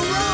All right.